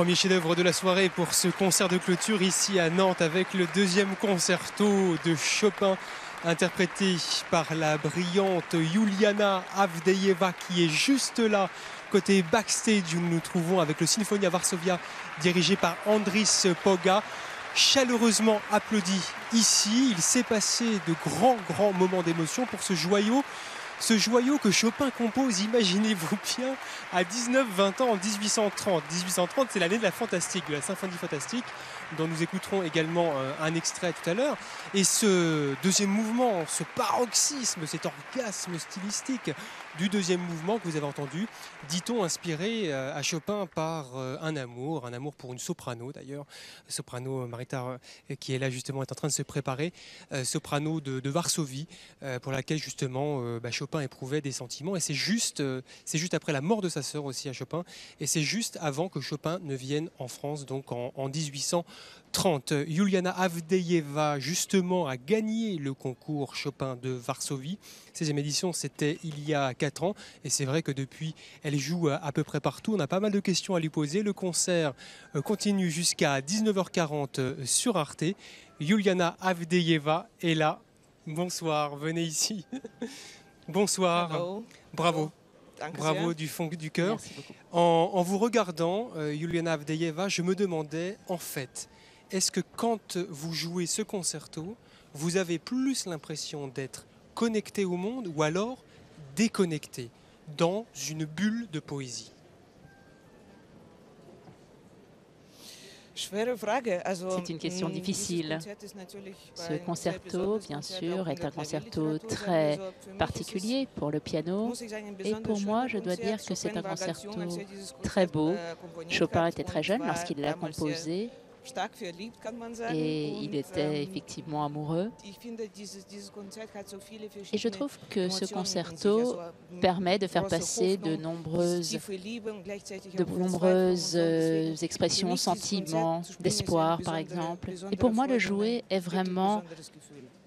Premier chef-d'œuvre de la soirée pour ce concert de clôture ici à Nantes avec le deuxième concerto de Chopin interprété par la brillante Juliana Avdeyeva qui est juste là côté backstage où nous nous trouvons avec le Sinfonia Varsovia dirigé par Andris Poga chaleureusement applaudi ici. Il s'est passé de grands, grands moments d'émotion pour ce joyau ce joyau que Chopin compose, imaginez-vous bien, à 19-20 ans en 1830. 1830, c'est l'année de la fantastique, de la symphonie fantastique, dont nous écouterons également euh, un extrait tout à l'heure. Et ce deuxième mouvement, ce paroxysme, cet orgasme stylistique du deuxième mouvement que vous avez entendu, dit-on inspiré euh, à Chopin par euh, un amour, un amour pour une soprano d'ailleurs, soprano Marita qui est là justement est en train de se préparer, soprano de, Varsovie, pour laquelle justement bah, Chopin éprouvait des sentiments. Et c'est juste, c'est juste après la mort de sa sœur aussi à Chopin, et c'est juste avant que Chopin ne vienne en France, donc en, en 1800. 30. Juliana Avdeyeva, justement, a gagné le concours Chopin de Varsovie. 16e édition, c'était il y a 4 ans. Et c'est vrai que depuis, elle joue à peu près partout. On a pas mal de questions à lui poser. Le concert euh, continue jusqu'à 19h40 euh, sur Arte. Juliana Avdeyeva est là. Bonsoir, venez ici. Bonsoir. Bravo. Bravo du fond du cœur. En, en, vous regardant, euh, Juliana Avdeyeva, je me demandais en fait, est-ce que quand vous jouez ce concerto, vous avez plus l'impression d'être connecté au monde ou alors déconnecté dans une bulle de poésie? C'est une question mm, difficile. Ce concerto, bien sûr, est un concerto très particulier pour le piano. Et pour moi, je dois dire que c'est un concerto très beau. Chopin était très jeune lorsqu'il l'a composé. Et il était effectivement amoureux. Et je trouve que ce concerto permet de faire passer de nombreuses, de nombreuses euh, expressions, sentiments, d'espoir par exemple. Et pour moi, le jouer est vraiment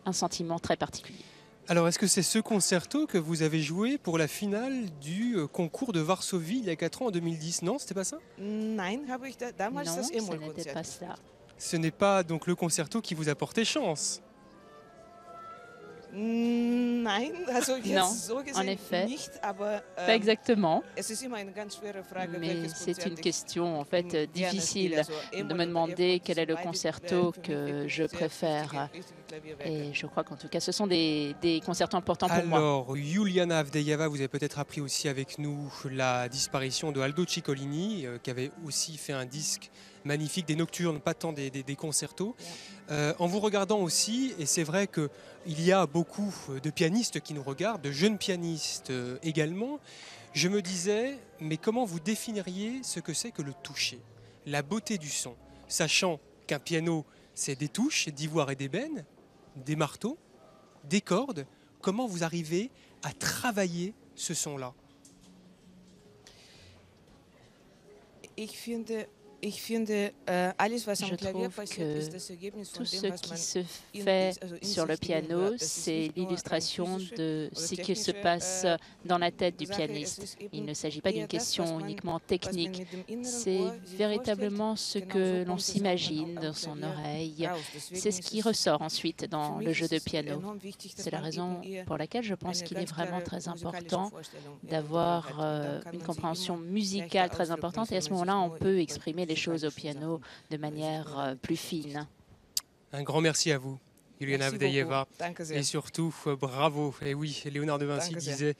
un sentiment très particulier. Alors, est-ce que c'est ce concerto que vous avez joué pour la finale du euh, concours de Varsovie il y a 4 ans, en 2010 Non, c'était pas ça? Non, ce n'était pas ça. Ce n'est pas donc le concerto qui vous a porté chance non, en effet, pas ähm, exactement. Mais c'est une question en fait difficile de me demander quel est le concerto que je préfère. Et je crois qu'en tout cas, ce sont des, des concertos importants pour moi. Alors, Juliana Avdeyeva, vous avez peut-être appris aussi avec nous la disparition de Aldo Ciccolini, euh, qui avait aussi fait un disque magnifique, des nocturnes, pas tant des, des, concertos. Euh, en vous regardant aussi, et c'est vrai qu'il y a beaucoup de pianistes qui nous regardent, de jeunes pianistes euh, également, je me disais, mais comment vous définiriez ce que c'est que le toucher, la beauté du son, sachant qu'un piano, c'est des touches d'ivoire et d'ébène, des marteaux, des cordes, comment vous arrivez à travailler ce son-là? Je trouve que tout ce qui se fait sur le piano, c'est l'illustration de ce qui se passe äh, dans la tête du pianiste. Il ne s'agit pas d'une question uniquement technique, c'est véritablement ce que l'on s'imagine dans son oreille. C'est ce qui ressort ensuite dans le jeu de piano. C'est la raison pour laquelle je pense qu'il est vraiment très important d'avoir euh, une compréhension musicale très importante. et à ce moment-là, on peut exprimer les choses au piano de manière euh, plus fine. Un grand merci à vous, Juliana Avdeyeva. Et surtout, euh, bravo. Et oui, Léonard de Vinci disait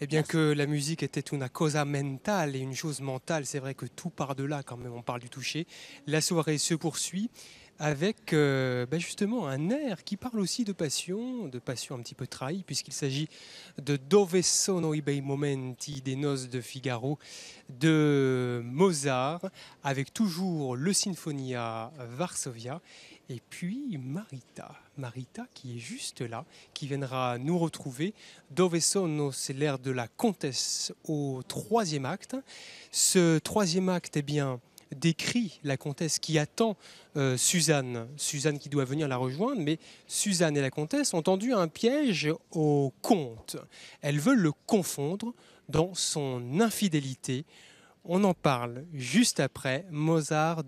eh bien, que la musique était une cosa mentale et une chose mentale. C'est vrai que tout part de là quand même, on parle du toucher. La soirée se poursuit avec euh, bah, justement un air qui parle aussi de passion, de passion un petit peu trahie, puisqu'il s'agit de Dove sono i bei momenti des noces de Figaro de Mozart, avec toujours le Sinfonia Varsovia, et puis Marita, Marita qui est juste là, qui viendra nous retrouver. Dove sono, c'est l'air de la comtesse au troisième acte. Ce troisième acte, eh bien, décrit la comtesse qui attend euh, Suzanne, Suzanne qui doit venir la rejoindre, mais Suzanne et la comtesse ont tendu un piège au comte. Elles veulent le confondre dans son infidélité. On en parle juste après Mozart